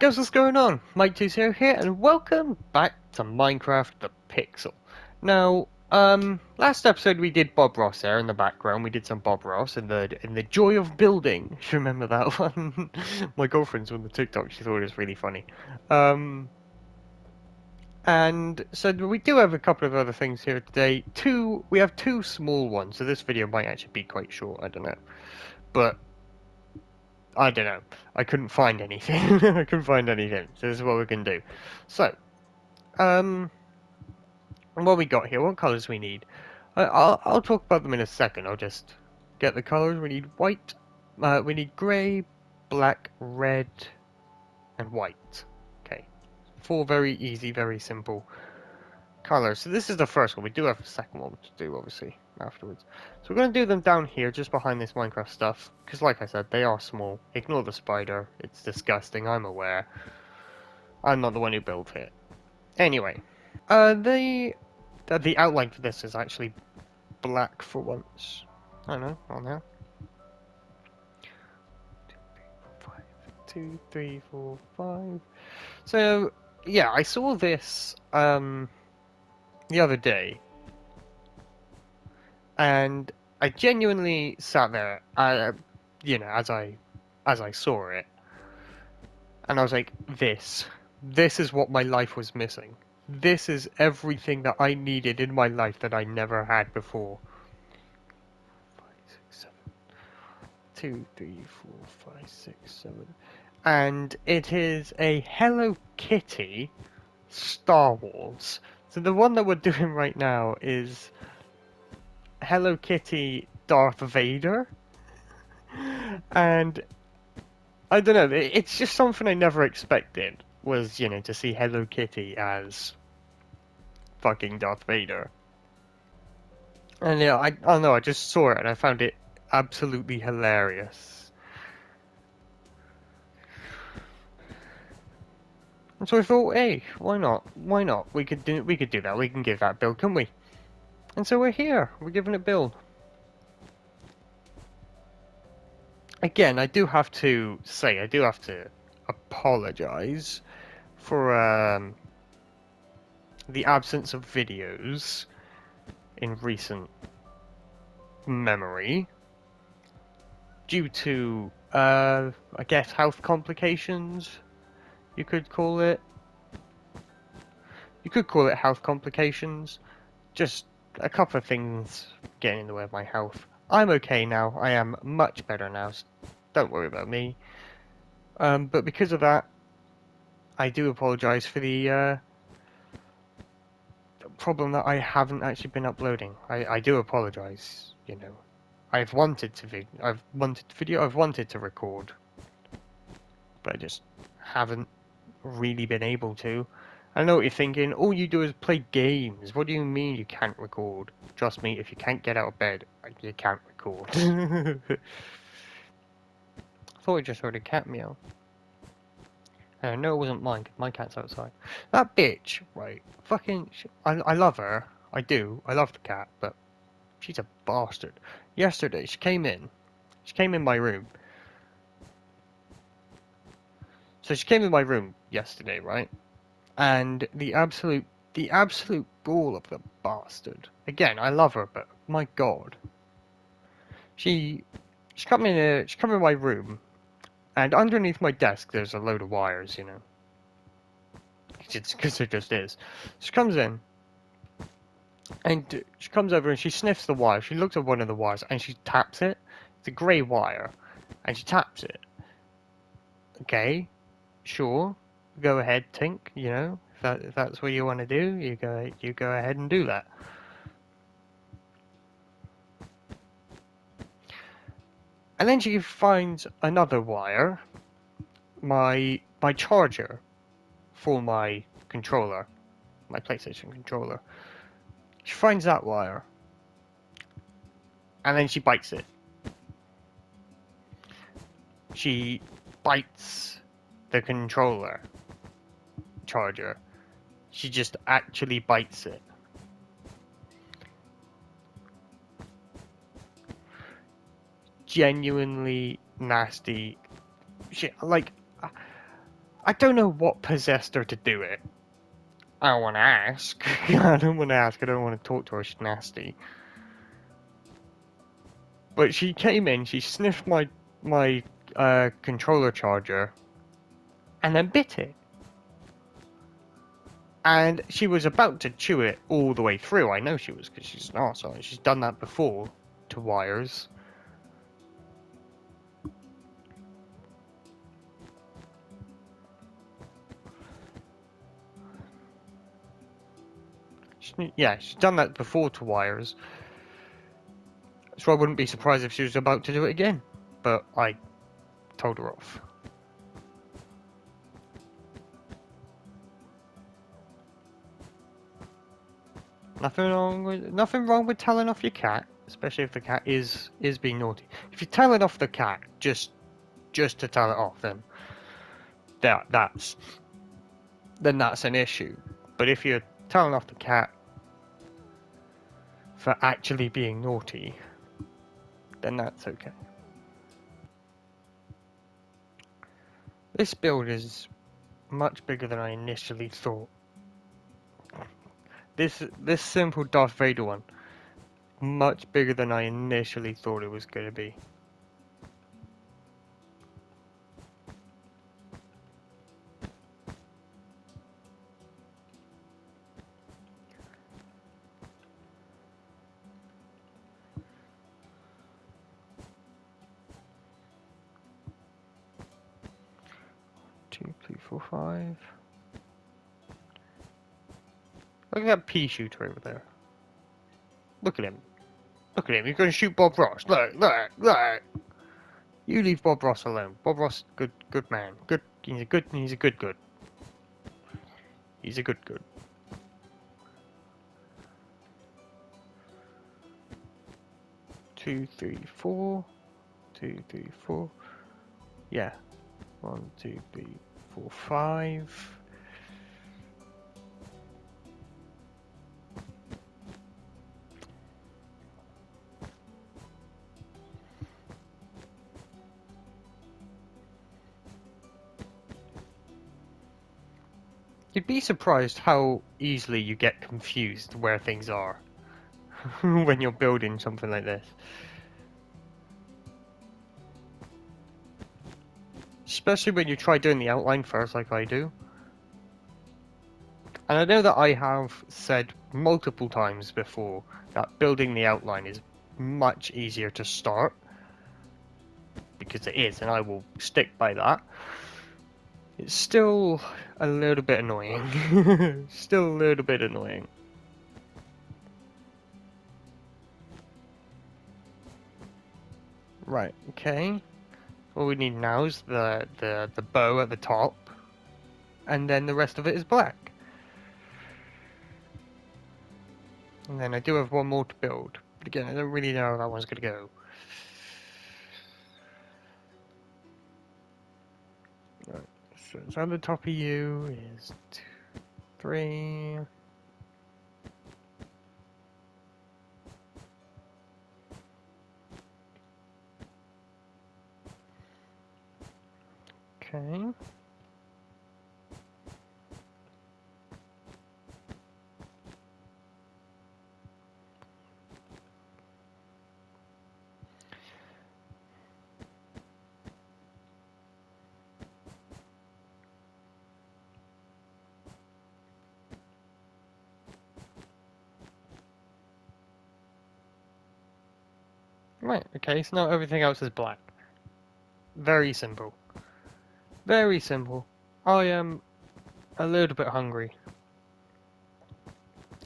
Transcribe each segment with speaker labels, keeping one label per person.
Speaker 1: guys, what's going on? Mike Two Zero here, and welcome back to Minecraft the Pixel. Now, um, last episode we did Bob Ross there in the background. We did some Bob Ross in the in the joy of building. You remember that one, my girlfriend's on the TikTok. She thought it was really funny. Um, and so we do have a couple of other things here today. Two, we have two small ones, so this video might actually be quite short. I don't know, but I don't know. I couldn't find anything. I couldn't find anything. So this is what we can do. So, um, what we got here? What colors we need? I, I'll I'll talk about them in a second. I'll just get the colors. We need white. Uh, we need grey, black, red, and white. Okay, four very easy, very simple colors. So this is the first one. We do have a second one to do, obviously afterwards. So we're going to do them down here, just behind this Minecraft stuff, because like I said, they are small. Ignore the spider, it's disgusting, I'm aware. I'm not the one who built it. Anyway, uh, the, the, the outline for this is actually black for once. I don't know, on now. Two, three, four, five. So, yeah, I saw this, um, the other day, and I genuinely sat there, uh, you know, as I as I saw it, and I was like, "This, this is what my life was missing. This is everything that I needed in my life that I never had before." Five, six, seven. Two, three, four, five, six, seven, and it is a Hello Kitty Star Wars. So the one that we're doing right now is Hello Kitty Darth Vader. And I don't know, it's just something I never expected was, you know, to see Hello Kitty as fucking Darth Vader. And yeah, I, I don't know, I just saw it and I found it absolutely hilarious. And so I thought, hey, why not? Why not? We could do we could do that. We can give that build, can we? And so we're here. We're giving it build. Again, I do have to say, I do have to apologize for um, the absence of videos in recent memory due to, uh, I guess, health complications, you could call it. You could call it health complications. Just a couple of things getting in the way of my health. I'm okay now. I am much better now. So don't worry about me. Um, but because of that, I do apologise for the uh, problem that I haven't actually been uploading. I, I do apologise. You know, I've wanted to I've wanted to video. I've wanted to record, but I just haven't really been able to. I know what you're thinking. All you do is play games. What do you mean you can't record? Trust me, if you can't get out of bed, you can't record. I thought I just heard a cat meow. Uh, I know it wasn't mine, my cat's outside. That bitch, right, fucking, I, I love her. I do. I love the cat, but she's a bastard. Yesterday, she came in. She came in my room. So she came in my room yesterday, right? And the absolute the absolute gall of the bastard. Again, I love her, but my god, she she come in a, she come in my room, and underneath my desk there's a load of wires, you know. It's because it just is. She comes in, and she comes over and she sniffs the wire. She looks at one of the wires and she taps it. It's a grey wire, and she taps it. Okay, sure go ahead, Tink. You know, if, that, if that's what you want to do, you go you go ahead and do that. And then she finds another wire, my my charger, for my controller, my PlayStation controller. She finds that wire, and then she bites it. She bites the controller charger. She just actually bites it. Genuinely nasty shit. Like, I don't know what possessed her to do it. I don't want to ask. I don't want to ask. I don't want to talk to her. She's nasty. But she came in. She sniffed my my uh, controller charger, and then bit it. And she was about to chew it all the way through. I know she was because she's an arsehole. She's done that before to wires. Yeah, she's done that before to wires. So I wouldn't be surprised if she was about to do it again. But I told her off. Nothing wrong with nothing wrong with telling off your cat, especially if the cat is is being naughty. If you're telling off the cat just just to tell it off, then that that's then that's an issue. But if you're telling off the cat for actually being naughty, then that's okay. This build is much bigger than I initially thought. This this simple Darth Vader one, much bigger than I initially thought it was going to be. Two, three, four, five. Look at that pea shooter over there. Look at him. Look at him. He's going to shoot Bob Ross. Look, look, look. You leave Bob Ross alone. Bob Ross, good, good man. Good. He's a good. He's a good, good. He's a good, good. Two, three, four. Two, three, four. Yeah. One, two, three, four, five. You'd be surprised how easily you get confused where things are when you're building something like this. Especially when you try doing the outline first like I do. And I know that I have said multiple times before that building the outline is much easier to start. Because it is, and I will stick by that. It's still a little bit annoying. still a little bit annoying. Right, okay. All we need now is the, the, the bow at the top. And then the rest of it is black. And then I do have one more to build. But again, I don't really know how that one's going to go. So, so on the top of you is two, three. Okay. Right, okay, so now everything else is black. Very simple. Very simple. I am a little bit hungry.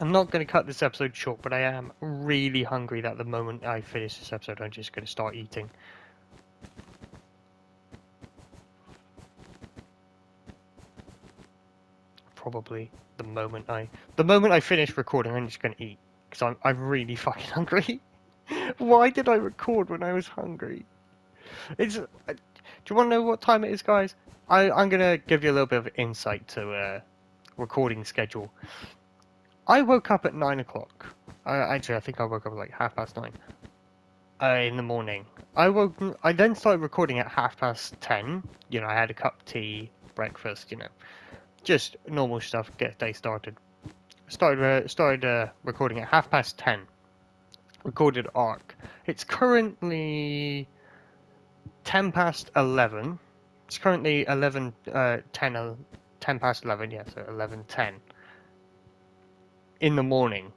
Speaker 1: I'm not going to cut this episode short, but I am really hungry that the moment I finish this episode, I'm just going to start eating. Probably the moment I, the moment I finish recording, I'm just going to eat because I'm I'm really fucking hungry. Why did I record when I was hungry? It's. Uh, do you want to know what time it is, guys? I, I'm gonna give you a little bit of insight to uh, recording schedule. I woke up at nine o'clock. Actually, I think I woke up at like half past nine uh, in the morning. I woke. I then started recording at half past ten. You know, I had a cup of tea, breakfast, you know, just normal stuff. Get day started. Started uh, started uh, recording at half past ten. Recorded arc. It's currently ten past eleven. It's currently eleven uh, 10, uh, 10 past eleven. Yeah, so eleven ten in the morning.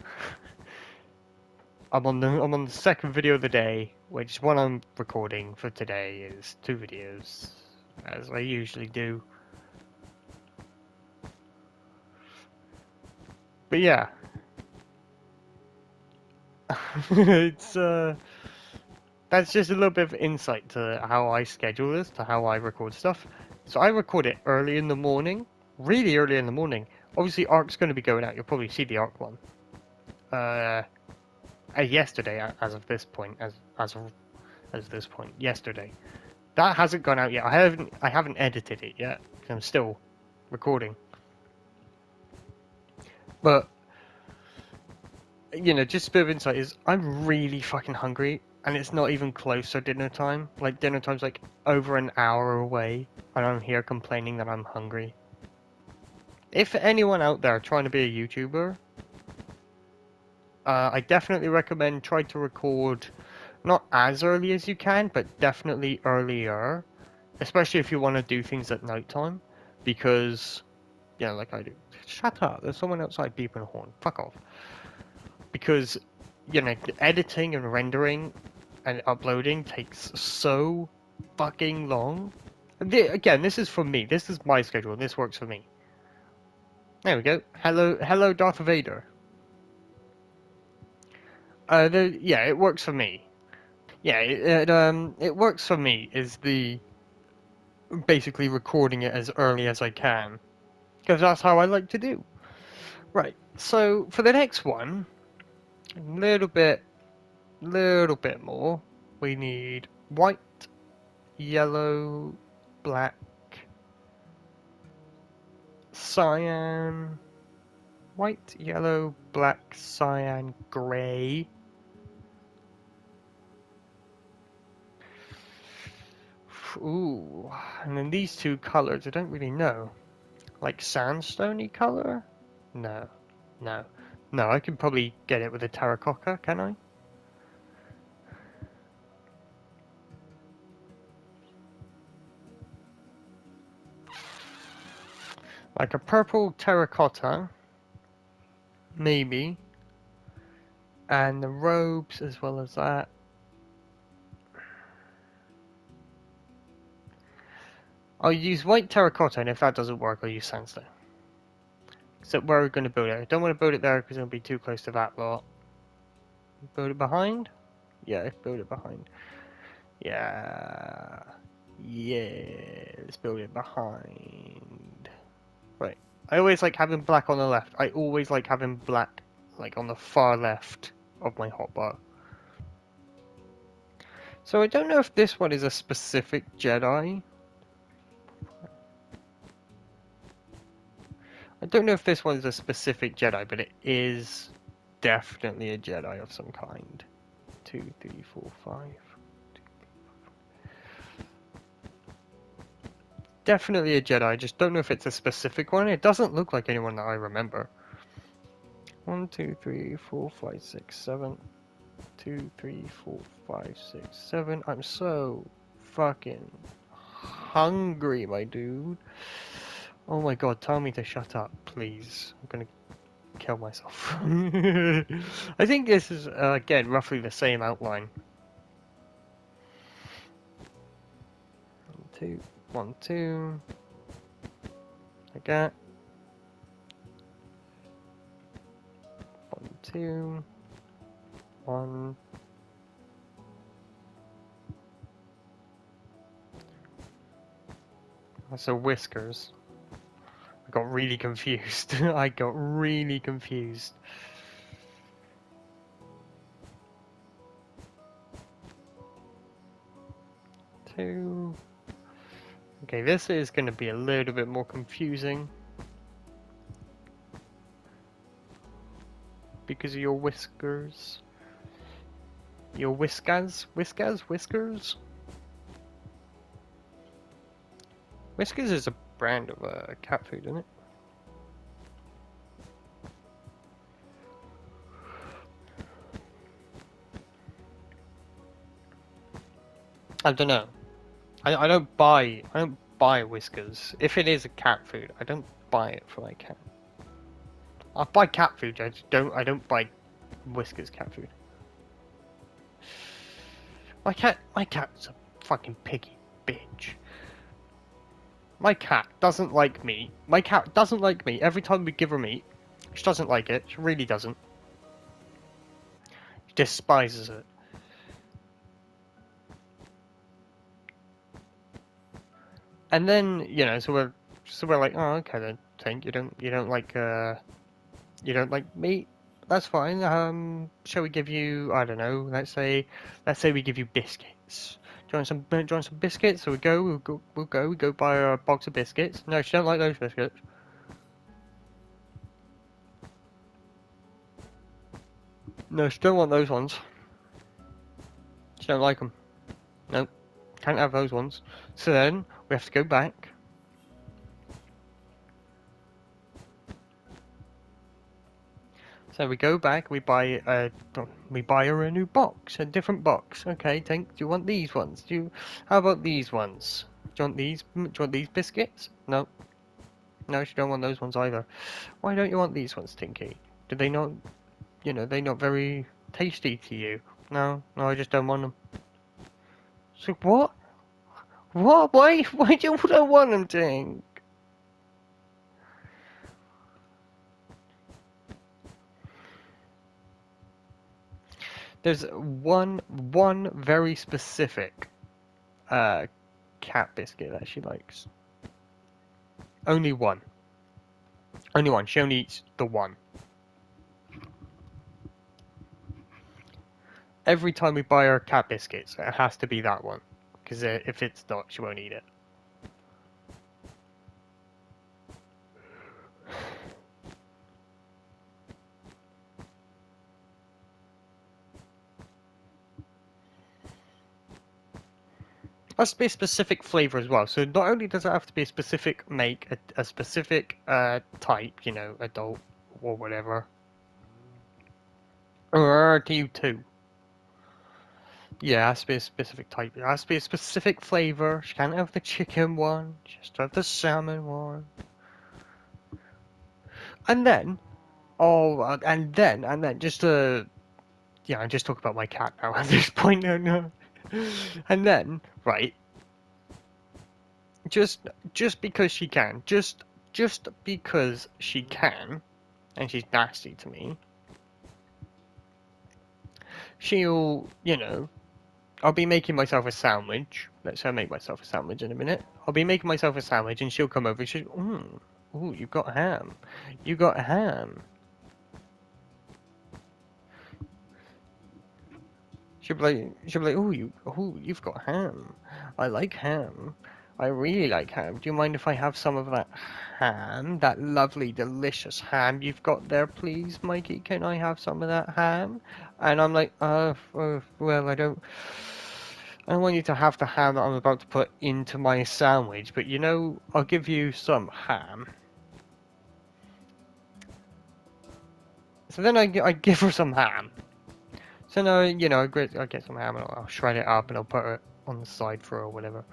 Speaker 1: I'm on the I'm on the second video of the day, which one I'm recording for today is two videos, as I usually do. But yeah, it's uh, that's just a little bit of insight to how I schedule this, to how I record stuff. So I record it early in the morning, really early in the morning. Obviously, Arc's going to be going out. You'll probably see the Arc one. Uh, uh, yesterday, as of this point, as as of as this point, yesterday. That hasn't gone out yet. I haven't I haven't edited it yet. I'm still recording. But you know, just a bit of insight is I'm really fucking hungry and it's not even close to dinner time. Like dinner time's like over an hour away and I'm here complaining that I'm hungry. If anyone out there trying to be a YouTuber, uh, I definitely recommend try to record not as early as you can, but definitely earlier, especially if you want to do things at nighttime, because, yeah, like I do. Shut up! There's someone outside beeping a horn. Fuck off. Because, you know, editing and rendering and uploading takes so fucking long. Again, this is for me. This is my schedule. This works for me. There we go. Hello, hello, Darth Vader. Uh, the, yeah, it works for me. Yeah, it, it um it works for me. Is the basically recording it as early as I can because that's how I like to do. Right. So for the next one, little bit, little bit more. We need white, yellow, black, cyan, white, yellow, black, cyan, grey. Ooh, and then these two colors, I don't really know. Like sandstony color? No, no. No, I can probably get it with a terracotta, can I? Like a purple terracotta, maybe. And the robes as well as that. I'll use white terracotta, and if that doesn't work, I'll use sandstone. Except where are we're going to build it. I don't want to build it there because it'll be too close to that lot. Build it behind? Yeah, build it behind. Yeah. Yeah, let's build it behind. Right. I always like having black on the left. I always like having black, like, on the far left of my hotbar. So I don't know if this one is a specific Jedi don't know if this one's a specific Jedi, but it is definitely a Jedi of some kind. Two, three, four, five. Definitely a Jedi, just don't know if it's a specific one. It doesn't look like anyone that I remember. One, two, three, four, five, six, seven. Two, three, four, five, six, seven. I'm so fucking hungry, my dude. Oh my god, tell me to shut up, please. I'm gonna kill myself. I think this is, uh, again, roughly the same outline. One, two, one, two. Like that. One, two. One. So whiskers. I got really confused. I got really confused. Two. Okay, this is going to be a little bit more confusing. Because of your whiskers. Your whiskers? Whiskers? Whiskers? Whiskas is a brand of uh, cat food, isn't it? I don't know. I, I don't buy I don't buy Whiskas. If it is a cat food, I don't buy it for my cat. I buy cat food. I don't. I don't buy Whiskas cat food. My cat. My cat's a fucking piggy bitch. My cat doesn't like me. My cat doesn't like me. Every time we give her meat, she doesn't like it. She really doesn't. She despises it. And then you know, so we're so we're like, oh, okay then. Tank, you don't you don't like uh, you don't like meat. That's fine. Um, shall we give you? I don't know. Let's say, let's say we give you biscuits. Want some? Want some biscuits? So we go. We'll go. We'll go. We go buy a box of biscuits. No, she don't like those biscuits. No, she don't want those ones. She don't like them. Nope. Can't have those ones. So then we have to go back. So we go back, we buy uh, a, we buy her a new box, a different box. Okay, think, do you want these ones? Do you, how about these ones? Do you want these, hmm, do you want these biscuits? No. No, she don't want those ones either. Why don't you want these ones, Tinky? Do they not, you know, they not very tasty to you? No, no, I just don't want them. So what? What? Why? Why do you don't want them, Tink? There's one one very specific uh, cat biscuit that she likes. Only one. Only one. She only eats the one. Every time we buy her cat biscuits, it has to be that one. Because if it's not, she won't eat it. Has to be a specific flavor as well. So not only does it have to be a specific make, a, a specific uh, type, you know, adult or whatever. Or you too. Yeah, it has to be a specific type. It has to be a specific flavor. She can't have the chicken one. She has to have the salmon one. And then, oh, and then, and then, just to, yeah, I'm just talk about my cat now at this point. No, no. and then, right, just just because she can, just just because she can, and she's nasty to me, she'll, you know, I'll be making myself a sandwich. Let's I make myself a sandwich in a minute. I'll be making myself a sandwich, and she'll come over. and She'll, mm, ooh, you got ham. You got ham. She'll be like, she'll be like, oh, you, oh, you've got ham. I like ham. I really like ham. Do you mind if I have some of that ham? That lovely, delicious ham you've got there, please, Mikey? Can I have some of that ham? And I'm like, uh, uh well, I don't. I don't want you to have the ham that I'm about to put into my sandwich, but you know, I'll give you some ham. So then I, I give her some ham. So now, you know, I get, some ham and I'll, I'll shred it up and I'll put it on the side for her or whatever.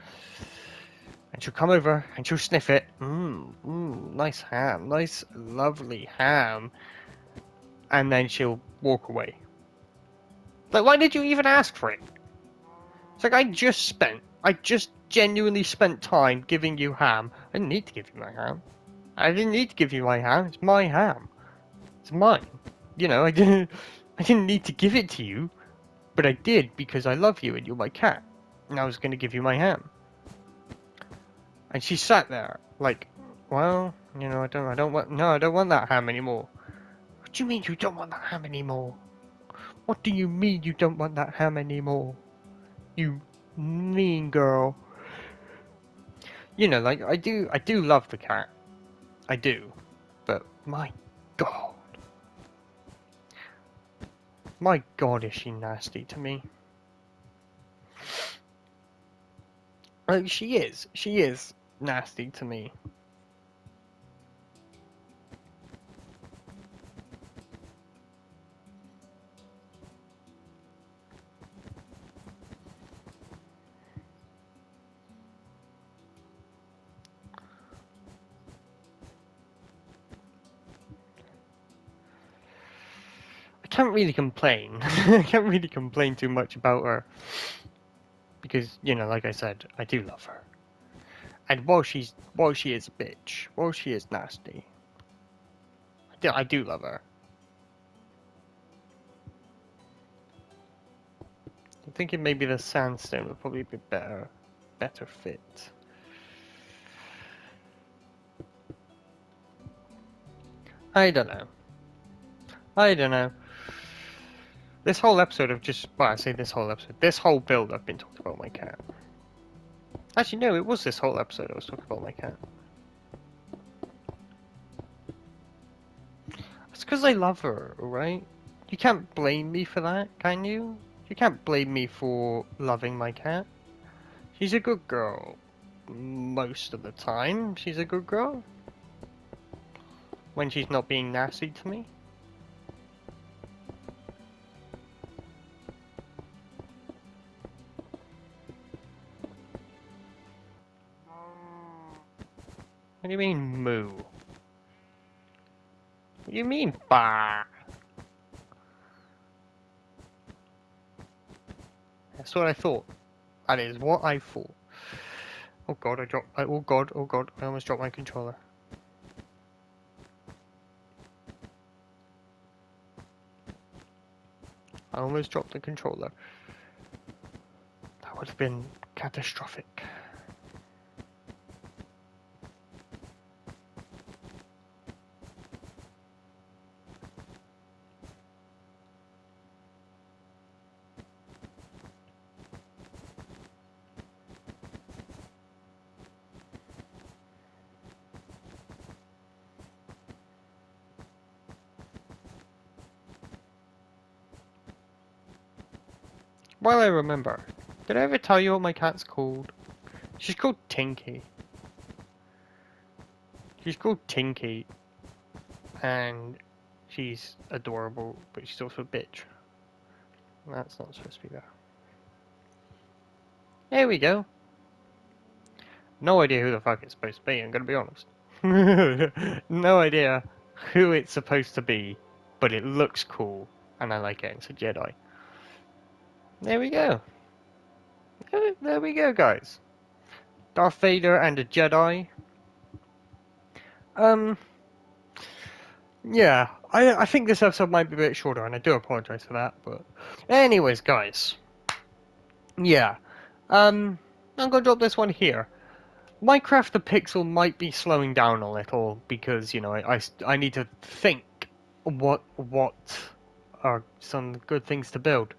Speaker 1: And she'll come over and she'll sniff it. Mmm, mmm, nice ham, nice, lovely ham. And then she'll walk away. Like, why did you even ask for it? It's like I just spent, I just genuinely spent time giving you ham. I didn't need to give you my ham. I didn't need to give you my ham. It's my ham. It's mine. You know, I didn't. I didn't need to give it to you, but I did because I love you and you're my cat. And I was going to give you my ham. And she sat there like, well, you know, I don't, I don't want, no, I don't want that ham anymore. What do you mean you don't want that ham anymore? What do you mean you don't want that ham anymore? You mean girl. You know, like, I do, I do love the cat. I do. But, my god. My god, is she nasty to me. Like, she is. She is. nasty to me. Can't really complain. I can't really complain too much about her. Because, you know, like I said, I do love her. And while she's while she is a bitch, while she is nasty, I do, I do love her. I'm thinking maybe the sandstone would probably be better, better fit. I don't know. I don't know. This whole episode of just, well, I say this whole episode, this whole build I've been talking about my cat. Actually, no, it was this whole episode I was talking about my cat. It's because I love her, alright? You can't blame me for that, can you? You can't blame me for loving my cat. She's a good girl. Most of the time, she's a good girl. When she's not being nasty to me. You mean, moo? What do you mean, bah? That's what I thought. That is what I thought. Oh god, I dropped. Oh god, oh god, I almost dropped my controller. I almost dropped the controller. That would have been catastrophic. While I remember, did I ever tell you what my cat's called? She's called Tinky. She's called Tinky. And she's adorable, but she's also a bitch. That's not supposed to be there. There we go. No idea who the fuck it's supposed to be, I'm gonna be honest. no idea who it's supposed to be, but it looks cool, and I like it. It's a Jedi. There we go. There we go, guys. Darth Vader and a Jedi. Um. Yeah, I I think this episode might be a bit shorter, and I do apologize for that. But, anyways, guys. Yeah. Um, I'm gonna drop this one here. Minecraft the Pixel might be slowing down a little because you know I, I, I need to think what what are some good things to build.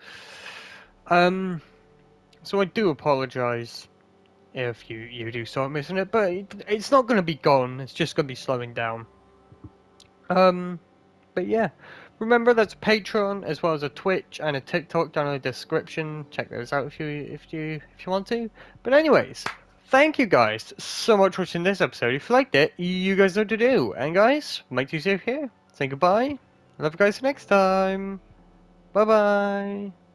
Speaker 1: Um, so I do apologise if you, you do start missing it, but it, it's not going to be gone, it's just going to be slowing down. Um, but yeah, remember that's a Patreon as well as a Twitch and a TikTok down in the description. Check those out if you if you if you want to. But anyways, thank you guys so much for watching this episode. If you liked it, you guys know what to do. And guys, you safe here. Say goodbye. Love you guys next time. Bye bye.